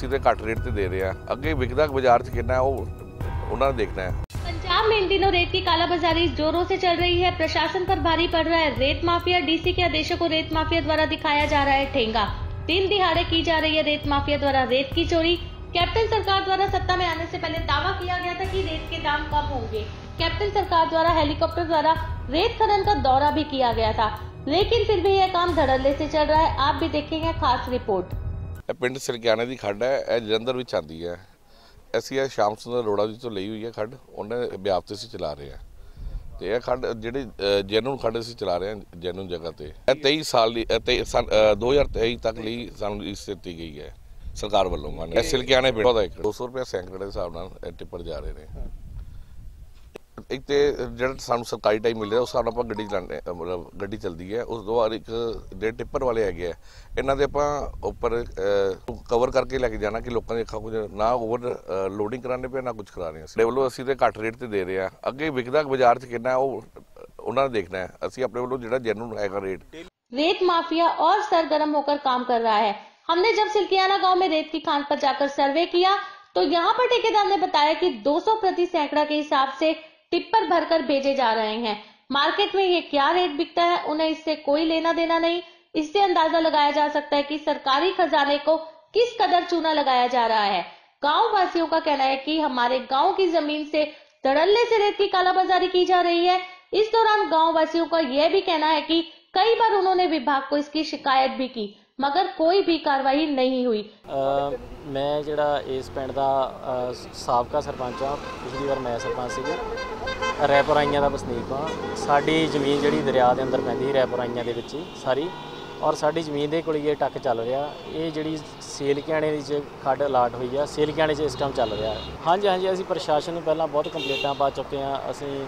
ਅਸੀਂ ਤੇ ਘੱਟ ਰੇਟ ਤੇ ਦੇ ਰਹੇ ਆ ਅੱਗੇ ਵਿਕਦਾ ਬਾਜ਼ਾਰ 'ਚ ਕਿੰਨਾ ਹੈ ਉਹ ਉਹਨਾਂ ਨੇ ਦੇਖਣਾ ਹੈ पंजाब में इन दिनों रेत की कालाबाजारी जोरों से चल रही है प्रशासन पर भारी पड़ रहा है रेत माफिया डीसी के आदेशों को रेत माफिया द्वारा दिखाया जा रहा है ठेंगा दिन दिहाड़े की जा रही है रेत माफिया द्वारा रेत की चोरी कैप्टन सरकार द्वारा सत्ता में आने से पहले दावा किया गया था कि रेत के दाम कम होंगे कैप्टन सरकार द्वारा हेलीकॉप्टर द्वारा रेत खनन का दौरा भी किया गया था लेकिन फिर भी यह काम धड़ल्ले से चल रहा है आप भी देखेंगे खास रिपोर्ट ਇਹ ਪਿੰਡ ਸਿਰਕਿਆਣੇ ਦੀ ਖੱਡ ਹੈ, ਇਹ ਜਲੰਧਰ ਵਿੱਚ ਆਉਂਦੀ ਹੈ। ਅਸੀਂ ਇਹ ਸ਼ਾਮ ਸੁੰਦਰ ਅਰੋੜਾ ਜੀ ਤੋਂ ਲਈ ਹੋਈ ਹੈ ਖੱਡ, ਉਹਨੇ ਬਿਆਪ ਤੇ ਅਸੀਂ ਚਲਾ ਰਹੇ ਹਾਂ। ਤੇ ਇਹ ਖੱਡ ਜਿਹੜੀ ਜੈਨੂਨ ਖੱਡ ਅਸੀਂ ਚਲਾ ਰਹੇ ਹਾਂ, ਜੈਨੂਨ ਜਗ੍ਹਾ ਤੇ। ਇਹ 23 ਸਾਲ ਦੀ, ਇਹ ਤੇ- ਸਨ- 2023 ਤੱਕ ਲਈ ਸਾਨੂੰ ਇਸ ਦਿੱਤੀ ਗਈ ਹੈ, ਸਰਕਾਰ ਵੱਲੋਂ ਮਾਨ ਸਿਲਕਿਆਣੇ ਪਿੰਡ ਦਾ ਇੱਕ। 200 ਰੁਪਏ ਸੈਂਕੜੇ ਦੇ ਹਿਸਾਬ ਨਾਲ ਟਿੱਪਰ ਜਾ ਰਹੇ ਨੇ। ਇੱਕ ਤੇ ਜਿਹੜਾ ਸਾਨੂੰ ਸਰਕਾਰੀ ਟਾਈਮ ਮਿਲ ਰਿਹਾ ਉਸ ਹਿਸਾਬ ਨਾਲ ਆਪਾਂ ਗੱਡੀ ਚਲਾਉਂਦੇ ਹਾਂ, ਮਤਲਬ ਗੱਡੀ ਚੱਲਦੀ ਹੈ ਉਸ ਤੋਂ ਬਾਅਦ ਇੱਕ ਜਿਹੜੇ ਟਿੱਪਰ ਵਾਲੇ ਹੈਗੇ ਆ ਇਹਨਾਂ ਦੇ ਆਪਾਂ ਉੱਪਰ ਕਵਰ ਕਰਕੇ ਲੈ ਕੇ ਜਾਣਾ ਕਿ ਲੋਕਾਂ ਦੀ ਅੱਖਾਂ ਕੁਝ ਨਾ ਓਵਰ ਲੋਡਿੰਗ ਕਰਾਣੇ ਪਏ ਨਾ ਕੁਝ ਕਰਾ ਰਹੇ ਅਸੀਂ ਵੱਲੋਂ ਅਸੀਂ ਤੇ ਘੱਟ ਰੇਟ ਤੇ ਦੇ ਰਹੇ ਆ ਅੱਗੇ ਵਿਕਦਾ ਬਾਜ਼ਾਰ 'ਚ ਕਿੰਨਾ ਹੈ ਉਹ ਉਹਨਾਂ ਨੇ ਦੇਖਣਾ ਹੈ ਅਸੀਂ ਆਪਣੇ ਵੱਲੋਂ ਜਿਹੜਾ ਜੈਨੂਨ ਹੈਗਾ ਰੇਟ रेत माफिया और सरगर्म होकर काम कर रहा है हमने जब सिलकियाना गांव में रेत की खान पर जाकर सर्वे किया तो यहाँ पर ठेकेदार ने बताया कि 200 प्रति सैकड़ा के हिसाब से टिप्पर भरकर भेजे जा रहे हैं मार्केट में ये क्या रेट बिकता है उन्हें इससे कोई लेना देना नहीं इससे अंदाजा लगाया जा सकता है कि सरकारी खजाने को किस कदर चूना लगाया जा रहा है गांव वासियों का कहना है कि हमारे गांव की जमीन से धड़ल्ले से रेत की कालाबाजारी की जा रही है इस दौरान गांव वासियों का यह भी कहना है कि कई बार उन्होंने विभाग को इसकी शिकायत भी की मगर कोई भी कार्रवाई नहीं हुई ਅ, ਮੈਂ ਜਿਹੜਾ ਇਸ ਪਿੰਡ ਦਾ ਅ, ਸਾਬਕਾ ਸਰਪੰਚ ਆ ਪਿਛਲੀ ਵਾਰ ਮੈਂ ਸਰਪੰਚ ਸੀਗਾ ਰੈਪੁਰਾਈਆਂ ਦਾ ਵਸਨੀਕ ਆ ਸਾਡੀ ਜ਼ਮੀਨ ਜਿਹੜੀ ਦਰਿਆ ਦੇ ਅੰਦਰ ਪੈਂਦੀ ਰੈਪੁਰਾਈਆਂ ਦੇ ਵਿੱਚ ਸਾਰੀ। ਔਰ ਸਾਡੀ ਜ਼ਮੀਨ ਦੇ ਕੋਲ ਹੀ ਇਹ ਟੱਕ ਚੱਲ ਰਿਹਾ। ਇਹ ਜਿਹੜੀ ਸੇਲਕਿਆਣੇ ਦੀ ਚ ਖੱਡ ਅਲਾਟ ਹੋਈ ਆ ਸੇਲਕਿਆਣੇ 'ਚ ਇਸ ਟਾਈਮ ਚੱਲ ਰਿਹਾ। ਹਾਂਜੀ ਹਾਂਜੀ ਅਸੀਂ ਪ੍ਰਸ਼ਾਸਨ ਨੂੰ ਪਹਿਲਾਂ ਬਹੁਤ ਕੰਪਲੇਂਟਾਂ ਪਾ ਚੁੱਕੇ ਆ ਅਸੀਂ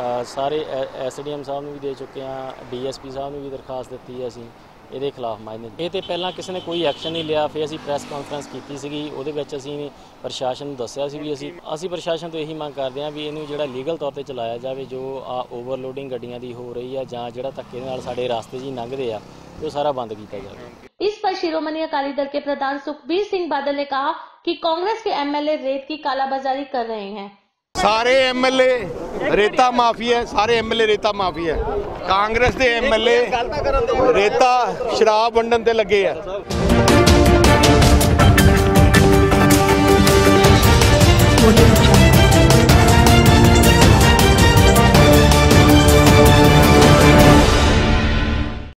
ਅ, ਸਾਰੇ ਐਸਡੀਐਮ ਸਾਹਿਬ ਨੂੰ ਵੀ ਦੇ ਚੁੱਕੇ ਆ ਡੀਐਸਪੀ ਸਾਹਿਬ ਨੂੰ ਵੀ ਦਰਖਾਸਤ ਦਿੱਤੀ ਹੈ ਅਸੀਂ। ਇਹਦੇ ਖਿਲਾਫ ਮਾਇਨੇ ਇਹ ਤੇ ਪਹਿਲਾਂ ਕਿਸੇ ਨੇ ਕੋਈ ਐਕਸ਼ਨ ਨਹੀਂ ਲਿਆ ਫਿਰ ਅਸੀਂ ਪ੍ਰੈਸ ਕਾਨਫਰੰਸ ਕੀਤੀ ਸੀਗੀ ਉਹਦੇ ਵਿੱਚ ਅਸੀਂ ਪ੍ਰਸ਼ਾਸਨ ਨੂੰ ਦੱਸਿਆ ਸੀ ਵੀ ਅਸੀਂ ਅਸੀਂ ਪ੍ਰਸ਼ਾਸਨ ਤੋਂ ਇਹੀ ਮੰਗ ਕਰਦੇ ਹਾਂ ਵੀ ਇਹਨੂੰ ਜਿਹੜਾ ਲੀਗਲ ਤੌਰ ਤੇ ਚਲਾਇਆ ਜਾਵੇ ਜੋ ਆ ਓਵਰਲੋਡਿੰਗ ਗੱਡੀਆਂ ਦੀ ਹੋ ਰਹੀ ਆ ਜਾਂ ਜਿਹੜਾ ਧੱਕੇ ਨਾਲ ਸਾਡੇ ਰਸਤੇ 'ਚ ਹੀ ਲੰਘਦੇ ਆ ਉਹ ਸਾਰਾ ਬੰਦ ਕੀਤਾ ਜਾਵੇ इस पर शिरोमणि अकाली दल के प्रधान सुखबीर सिंह बादल ने कहा कि कांग्रेस के एमएलए रेत की कालाबाजारी कर रहे हैं ਸਾਰੇ ਐਮਐਲਏ ਰੇਤਾ ਮਾਫੀਆ ਸਾਰੇ ਐਮਐਲਏ ਰੇਤਾ ਮਾਫੀਆ ਕਾਂਗਰਸ ਦੇ ਐਮਐਲਏ ਰੇਤਾ ਸ਼ਰਾਬ ਵੰਡਣ ਤੇ ਲੱਗੇ ਆ।